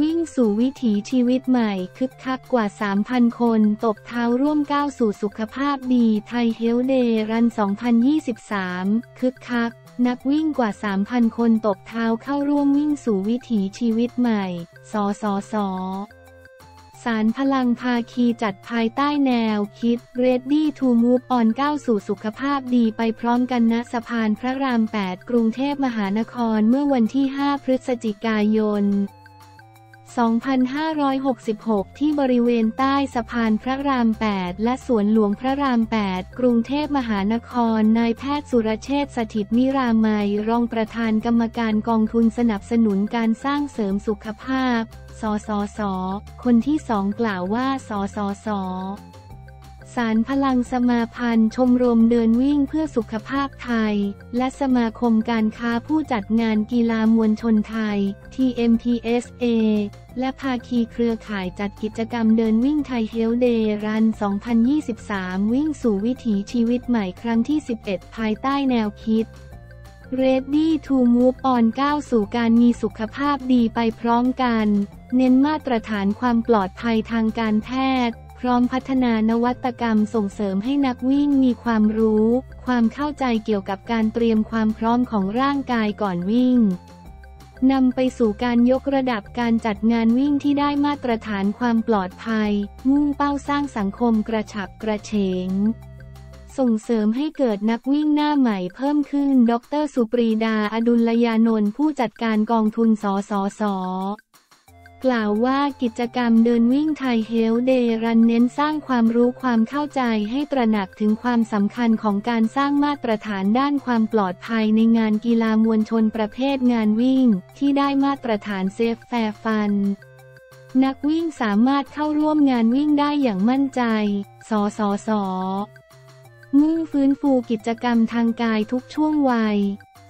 วิ่งสู่วิถีชีวิตใหม่คึกคักกว่า 3,000 คน ตบเท้าร่วมก้าวสู่สุขภาพดีไทยเฮลเดย์รัน 2023 คึกคัก นักวิ่งกว่า 3,000 คนตบเท้าเข้าร่วมวิ่งสู่วิถีชีวิตใหม่ สสส สารพลังภาคีจัดภายใต้แนวคิด Ready to Move on ก้าวสู่สุขภาพดีไปพร้อมกันณสะพานพระราม 8 กรุงเทพมหานครเมื่อวันที่ 5 พฤศจิกายน 2566 ที่บริเวณใต้สะพานพระราม 8 และสวนหลวงพระราม 8 กรุงเทพมหานคร นายแพทย์สุรเชษฐสถิตนิรามัย รองประธานกรรมการกองทุนสนับสนุนการสร้างเสริมสุขภาพ สสส คนที่สองกล่าวว่า สสส สารพลังสมาพันธ์ชมรมเดินวิ่งเพื่อสุขภาพไทย และสมาคมการค้าผู้จัดงานกีฬามวลชนไทย TMTSA และภาคีเครือข่ายจัดกิจกรรมเดินวิ่งไทยเฮลเดย์รัน 2023 วิ่งสู่วิถีชีวิตใหม่ครั้งที่ 11 ภายใต้แนวคิด Ready to Move on ก้าวสู่การมีสุขภาพดีไปพร้อมกัน เน้นมาตรฐานความปลอดภัยทางการแพทย์ พร้อมพัฒนานวัตกรรมส่งเสริมให้นักวิ่งมีความรู้ ความเข้าใจเกี่ยวกับการเตรียมความพร้อมของร่างกายก่อนวิ่งนำไปสู่การยกระดับการจัดงานวิ่งที่ได้มาตรฐานความปลอดภัย มุ่งเป้าสร้างสังคมกระฉับกระเฉง ส่งเสริมให้เกิดนักวิ่งหน้าใหม่เพิ่มขึ้น ดร สุปรีดา อดุลยานนท์ผู้จัดการกองทุนสสส กล่าวว่ากิจกรรมเดินวิ่งไทยเฮลเดย์รันเน้นสร้างความรู้ความเข้าใจให้ตระหนักถึงความสำคัญของการสร้างมาตรฐานด้านความปลอดภัยในงานกีฬามวลชนประเภทงานวิ่ง ที่ได้มาตรฐาน safe fair fun นักวิ่งสามารถเข้าร่วมงานวิ่งได้อย่างมั่นใจ สสสมุ่งฟื้นฟูกิจกรรมทางกายทุกช่วงวัย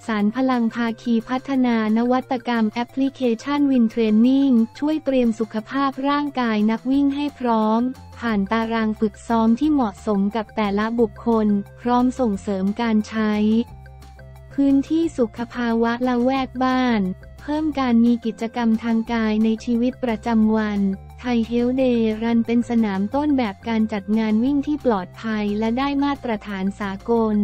สานพลังภาคีพัฒนานวัตกรรมแอปพลิเคชันวิ่ง training ช่วยเตรียมสุขภาพร่างกายนักวิ่งให้พร้อม ผ่านตารางฝึกซ้อมที่เหมาะสมกับแต่ละบุคคล พร้อมส่งเสริมการใช้ พื้นที่สุขภาวะละแวกบ้าน เพิ่มการมีกิจกรรมทางกายในชีวิตประจำวันไทยเฮลเดย์รันเป็นสนามต้นแบบการจัดงานวิ่งที่ปลอดภัยและได้มาตรฐานสากล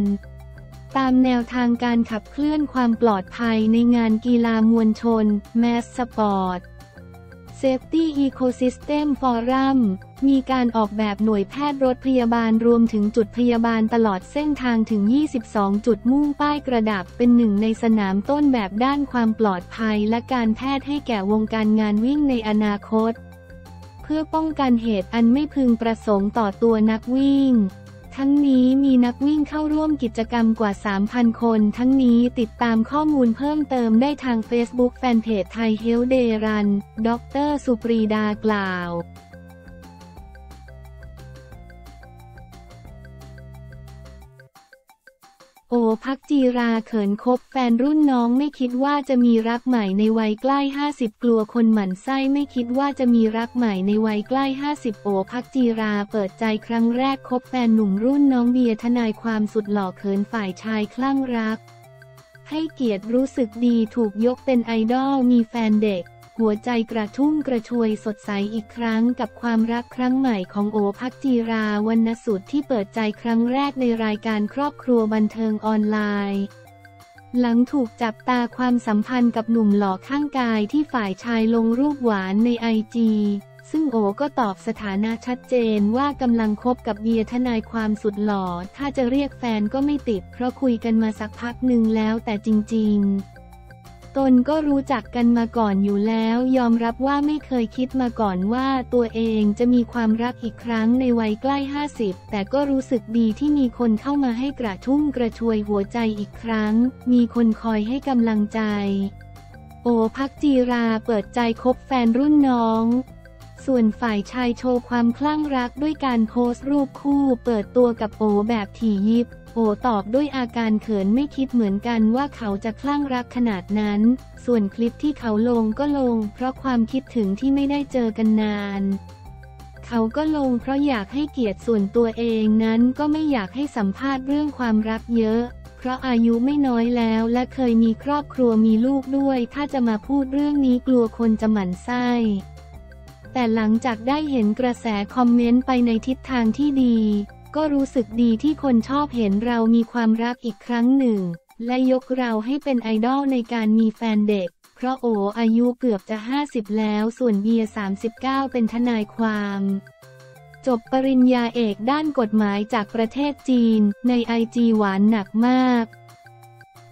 ตามแนวทางการขับเคลื่อนความปลอดภัยในงานกีฬามวลชน Mass Sport Safety Ecosystem Forum มีการออกแบบหน่วยแพทย์รถพยาบาลรวมถึงจุดพยาบาลตลอดเส้นทางถึง 22 จุดมุ่งป้ายกระดับเป็นหนึ่งในสนามต้นแบบด้านความปลอดภัยและการแพทย์ให้แก่วงการงานวิ่งในอนาคต เพื่อป้องกันเหตุอันไม่พึงประสงค์ต่อตัวนักวิ่ง ทั้งนี้มีนักวิ่งเข้าร่วมกิจกรรมกว่า 3,000 คน ทั้งนี้ติดตามข้อมูลเพิ่มเติมได้ทาง Facebook แฟนเพจไทยเฮลเดรัน ดร สุปรีดากล่าว โอพักจีราเขินคบแฟนรุ่นน้องไม่คิดว่าจะมีรักใหม่ในวัยใกล้ 50 กลัวคนหมั่นไส้ไม่คิดว่าจะมีรักใหม่ในวัยใกล้ 50 โอพักจีราเปิดใจครั้งแรกคบแฟนหนุ่มรุ่นน้องเบียร์ทนายความสุดหล่อเขินฝ่ายชายคลั่งรัก ให้เกียรติรู้สึกดีถูกยกเป็นไอดอลมีแฟนเด็ก หัวใจกระทุ่มกระชวยสดใสอีกครั้งกับความรักครั้งใหม่ของโอพักจีราวรรณสุดที่เปิดใจครั้งแรกในรายการครอบครัวบันเทิงออนไลน์ หลังถูกจับตาความสัมพันธ์กับหนุ่มหล่อข้างกายที่ฝ่ายชายลงรูปหวานในไอจีซึ่งโอก็ตอบสถานะชัดเจนว่ากำลังคบกับเบียทนายความสุดหล่อ ถ้าจะเรียกแฟนก็ไม่ติด เพราะคุยกันมาสักพักหนึ่งแล้วแต่จริง ๆ ตนก็รู้จักกันมาก่อนอยู่แล้ว ยอมรับว่าไม่เคยคิดมาก่อนว่าตัวเองจะมีความรักอีกครั้งในวัยใกล้ 50 แต่ก็รู้สึกดีที่มีคนเข้ามาให้กระทุ่มกระชวยหัวใจอีกครั้ง มีคนคอยให้กำลังใจ โอพักจีราเปิดใจคบแฟนรุ่นน้องส่วนฝ่ายชายโชว์ความคลั่งรักด้วยการโพสต์รูปคู่เปิดตัวกับโอแบบถี่ยิบ โอตอบด้วยอาการเขินไม่คิดเหมือนกันว่าเขาจะคลั่งรักขนาดนั้น ส่วนคลิปที่เขาลงก็ลง เพราะความคิดถึงที่ไม่ได้เจอกันนาน เขาก็ลงเพราะอยากให้เกียรติส่วนตัวเองนั้นก็ไม่อยากให้สัมภาษณ์เรื่องความรักเยอะ เพราะอายุไม่น้อยแล้วและเคยมีครอบครัวมีลูกด้วย ถ้าจะมาพูดเรื่องนี้กลัวคนจะหมั่นไส้แต่หลังจากได้เห็นกระแสคอมเมนต์ไปในทิศทางที่ดี ก็รู้สึกดีที่คนชอบเห็นเรามีความรักอีกครั้งหนึ่ง และยกเราให้เป็นไอดอลในการมีแฟนเด็ก เพราะโออายุเกือบจะ 50 แล้วส่วนเบียร์39 เป็นทนายความจบปริญญาเอกด้านกฎหมายจากประเทศจีน ในไอจีหวานหนักมาก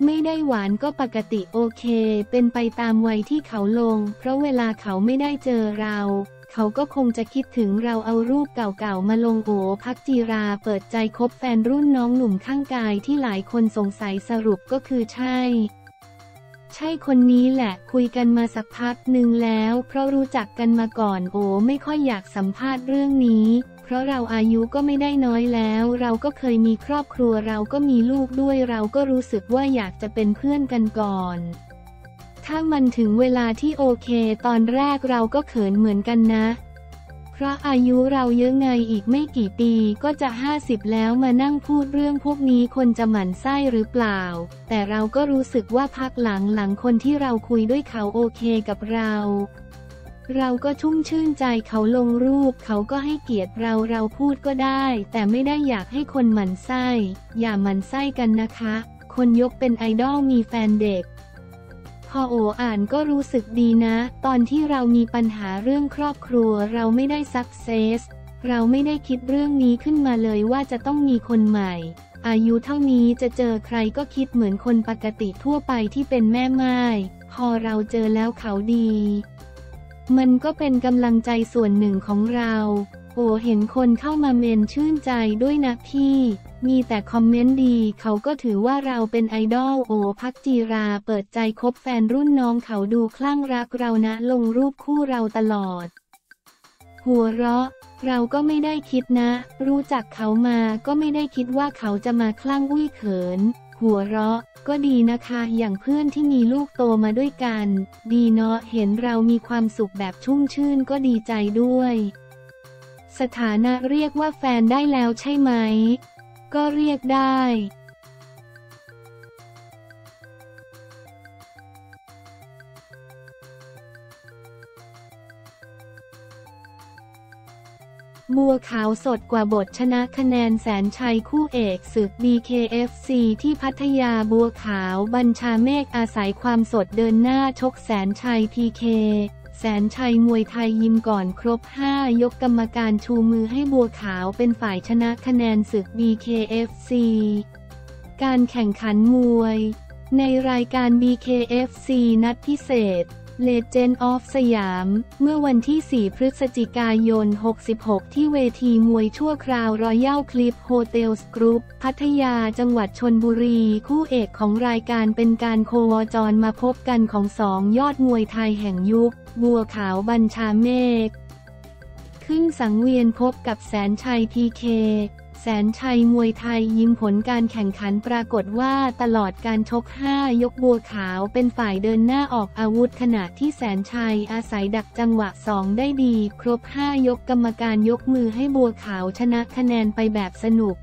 ไม่ได้หวานก็ปกติโอเค เป็นไปตามวัยที่เขาลง เพราะเวลาเขาไม่ได้เจอเรา เขาก็คงจะคิดถึงเราเอารูปเก่าๆ มาลงโอพักจีราเปิดใจคบแฟนรุ่นน้องหนุ่มข้างกายที่หลายคนสงสัยสรุปก็คือใช่ ใช่คนนี้แหละคุยกันมาสักพักหนึ่งแล้ว เพราะรู้จักกันมาก่อนโอไม่ค่อยอยากสัมภาษณ์เรื่องนี้ เพราะเราอายุก็ไม่ได้น้อยแล้ว เราก็เคยมีครอบครัวเราก็มีลูกด้วยเราก็รู้สึกว่าอยากจะเป็นเพื่อนกันก่อน ถ้ามันถึงเวลาที่โอเค ตอนแรกเราก็เขินเหมือนกันนะ เพราะอายุเราเยอะไงอีกไม่กี่ปีก็จะ50แล้วมานั่งพูดเรื่องพวกนี้คนจะหมั่นไส้หรือเปล่า แต่เราก็รู้สึกว่าพักหลังหลังคนที่เราคุยด้วยเขาโอเคกับเราเราก็ชุ่มชื่นใจเขาลงรูปเขาก็ให้เกียรติเราเราพูดก็ได้ แต่ไม่ได้อยากให้คนหมั่นไส้ อย่าหมั่นไส้กันนะคะ คนยกเป็นไอดอลมีแฟนเด็ก พอโออ่านก็รู้สึกดีนะ ตอนที่เรามีปัญหาเรื่องครอบครัวเราไม่ได้สักเซส เราไม่ได้คิดเรื่องนี้ขึ้นมาเลยว่าจะต้องมีคนใหม่ อายุเท่านี้จะเจอใครก็คิดเหมือนคนปกติทั่วไปที่เป็นแม่ไม้พอเราเจอแล้วเขาดี มันก็เป็นกำลังใจส่วนหนึ่งของเรา โอเห็นคนเข้ามาเมนชื่นใจด้วยนะพี่ มีแต่คอมเมนต์ดี เขาก็ถือว่าเราเป็นไอดอล โอพักจีราเปิดใจคบแฟนรุ่นน้องเขาดูคลั่งรักเรานะลงรูปคู่เราตลอด หัวเราะ เราก็ไม่ได้คิดนะ รู้จักเขามาก็ไม่ได้คิดว่าเขาจะมาคลั่งอุ้ยเขิน หัวเราะ ก็ดีนะคะ อย่างเพื่อนที่มีลูกโตมาด้วยกัน ดีเนาะ เห็นเรามีความสุขแบบชุ่มชื่นก็ดีใจด้วย สถานะเรียกว่าแฟนได้แล้วใช่ไหม ก็เรียกได้บัวขาวสดกว่าบทชนะคะแนนแสนชัยคู่เอกศึก BKFC ที่พัทยาบัวขาวบัญชาเมฆอาศัยความสดเดินหน้าชกแสนชัย PK แสนชัยมวยไทยยิมก่อนครบ 5 ยกกรรมการชูมือให้บัวขาวเป็นฝ่ายชนะคะแนนศึก BKFC การแข่งขันมวย ในรายการ BKFC นัดพิเศษ Legend of สยาม เมื่อวันที่ 4 พฤศจิกายน 66 ที่เวทีมวยชั่วคราวรอยัลคลิฟโฮเทลส์กรุ๊ปพัทยาจังหวัดชลบุรี คู่เอกของรายการเป็นการโคจรมาพบกันของสองยอดมวยไทยแห่งยุค บัวขาวบัญชาเมฆ ขึ้นสังเวียนพบกับแสนชัยทีเค แสนชัยมวยไทยยิมผลการแข่งขันปรากฏว่าตลอดการชก 5 ยกบัวขาวเป็นฝ่ายเดินหน้าออกอาวุธขณะที่แสนชัยอาศัยดักจังหวะ 2 ได้ดี ครบ 5 ยกกรรมการยกมือให้บัวขาวชนะคะแนนไปแบบสนุก